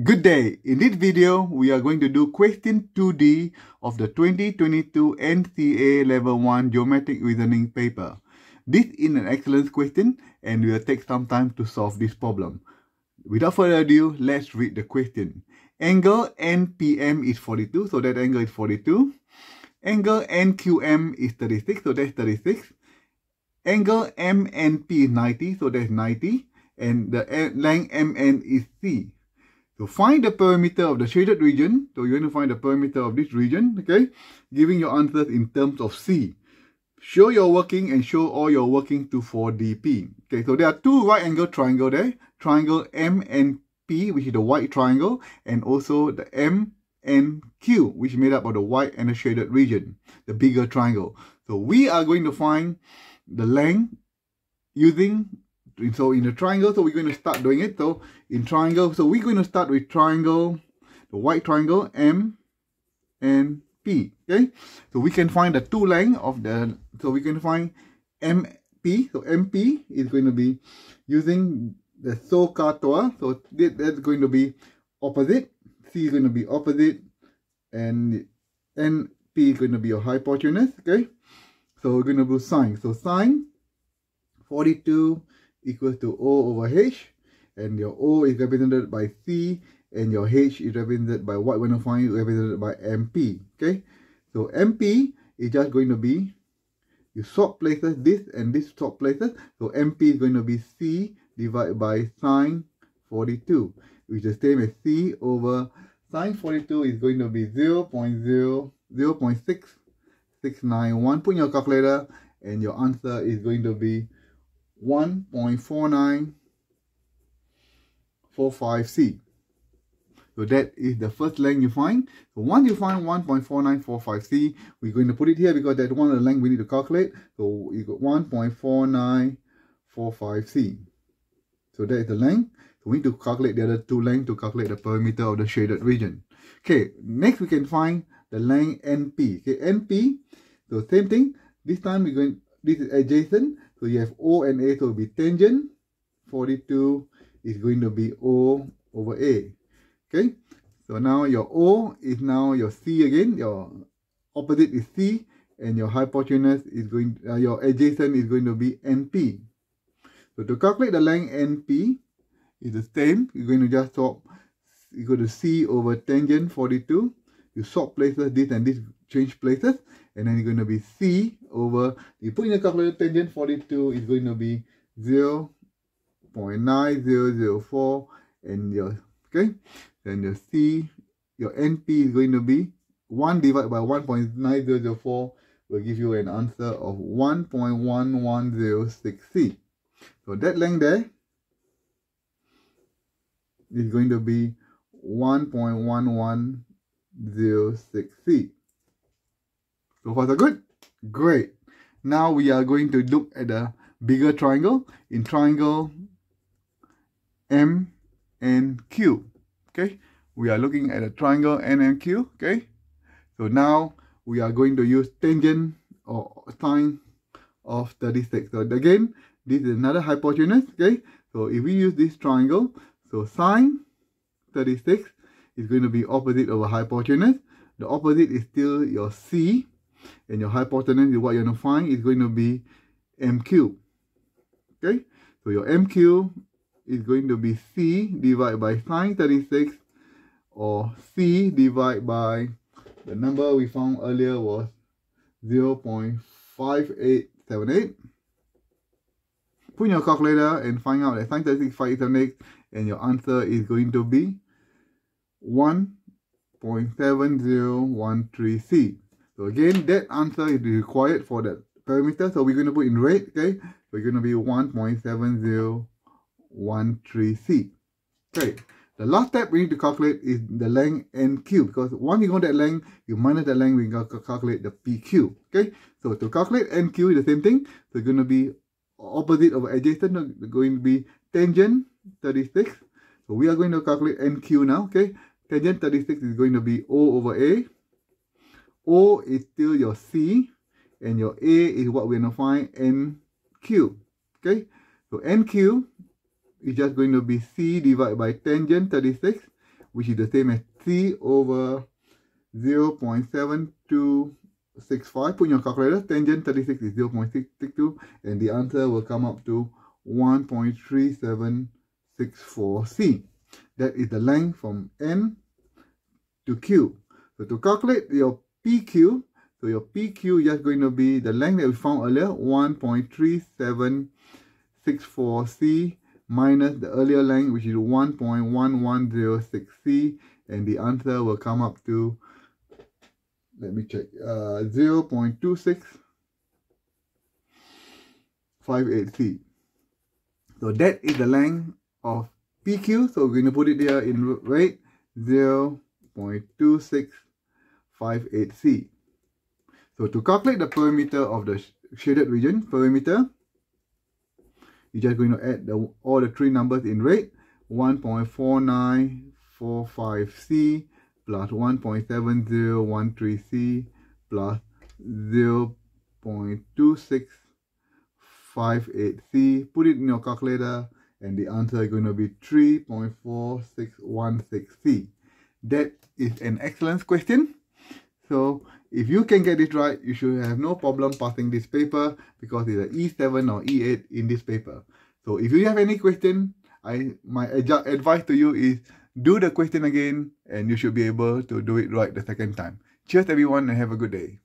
Good day. In this video, we are going to do question 2D of the 2022 NCEA Level 1 Geometric Reasoning paper. This is an excellent question and we will take some time to solve this problem. Without further ado, let's read the question. Angle NPM is 42, so that angle is 42. Angle NQM is 36, so that's 36. Angle MNP is 90, so that's 90. And the length MN is C, to find the perimeter of the shaded region, so you're going to find the perimeter of this region, okay? Giving your answers in terms of C. Show your working and show all your working to 4DP. Okay, so there are two right angle triangle there. Triangle M and P, which is the white triangle, and also the M and Q, which is made up of the white and the shaded region, the bigger triangle. So we are going to find the length using so in the triangle, so we're going to start doing it. So in triangle, so we're going to start with triangle, the white triangle, M and P, okay? So we can find the two length of the, so we can find MP, so MP is going to be using the SOHCAHTOA, so that's going to be opposite, C is going to be opposite, and NP is going to be your hypotenuse, okay? So we're going to do sine, so sine 42 equals to O over H and your O is represented by C and your H is represented by what we're going to find represented by MP. Okay, so MP is just going to be you swap places this and this swap places. So MP is going to be C divided by sine 42, which is the same as C over sine 42 is going to be 0, 0.0, 0 0.6691. Put in your calculator and your answer is going to be 1.4945C. So that is the first length you find. So once you find 1.4945C, we're going to put it here because that's one of the length we need to calculate. So you got 1.4945C. So that is the length. So we need to calculate the other two lengths to calculate the perimeter of the shaded region. Okay, next we can find the length NP. Okay, NP, so same thing. This time we're going, this is adjacent. So you have O and A, so will be tangent. 42 is going to be O over A. Okay, so now your O is now your C again. Your opposite is C, and your hypotenuse is going, uh, your adjacent is going to be NP. So to calculate the length NP is the same. You're going to just swap, you go to C over tangent 42. You swap places, this and this change places and then it's going to be C over, you put in the calculator tangent 42 is going to be 0 0.9004 and your, okay, then your C, your NP is going to be 1 divided by 1.9004 will give you an answer of 1.1106C. So that length there is going to be 1.1106C. So far so good? Great. Now we are going to look at the bigger triangle. In triangle M and Q. Okay. We are looking at a triangle N and Q. Okay. So now we are going to use tangent or sine of 36. So again, this is another hypotenuse. Okay. So if we use this triangle, so sine 36 is going to be opposite of a hypotenuse. The opposite is still your C and your hypotenuse what you're going to find is going to be MQ. Okay, so your MQ is going to be C divided by sine 36 or C divided by the number we found earlier was 0 0.5878. Put your calculator and find out that sine 36 5878 and your answer is going to be 1.7013C. So again, that answer is required for that perimeter. So we're going to put in red, okay? It's going to be 1.7013C. Okay. The last step we need to calculate is the length NQ because once you know that length, you minus the length, we can calculate the PQ. Okay. So to calculate NQ the same thing. So it's going to be opposite of adjacent, uh, going to be tangent 36. So we are going to calculate NQ now. Okay. Tangent 36 is going to be O over A. O is still your C and your A is what we're going to find NQ. Okay, so NQ is just going to be C divided by tangent 36 which is the same as C over 0 0.7265. Put your calculator, tangent 36 is 0 0.662 and the answer will come up to 1.3764C. That is the length from N to Q. So to calculate your PQ, so your PQ is just going to be the length that we found earlier, 1.3764C minus the earlier length, which is 1.1106C, and the answer will come up to, let me check, uh, 0 0.2658C. So that is the length of PQ, so we're going to put it there in red, 0 0.2658C. So to calculate the perimeter of the shaded region, perimeter, you're just going to add the, all the three numbers in red, 1.4945C plus 1.7013C plus 0 0.2658C. Put it in your calculator and the answer is going to be 3.4616C. That is an excellent question. So if you can get it right, you should have no problem passing this paper because it's an E7 or E8 in this paper. So if you have any question, I my advice to you is do the question again and you should be able to do it right the second time. Cheers everyone and have a good day.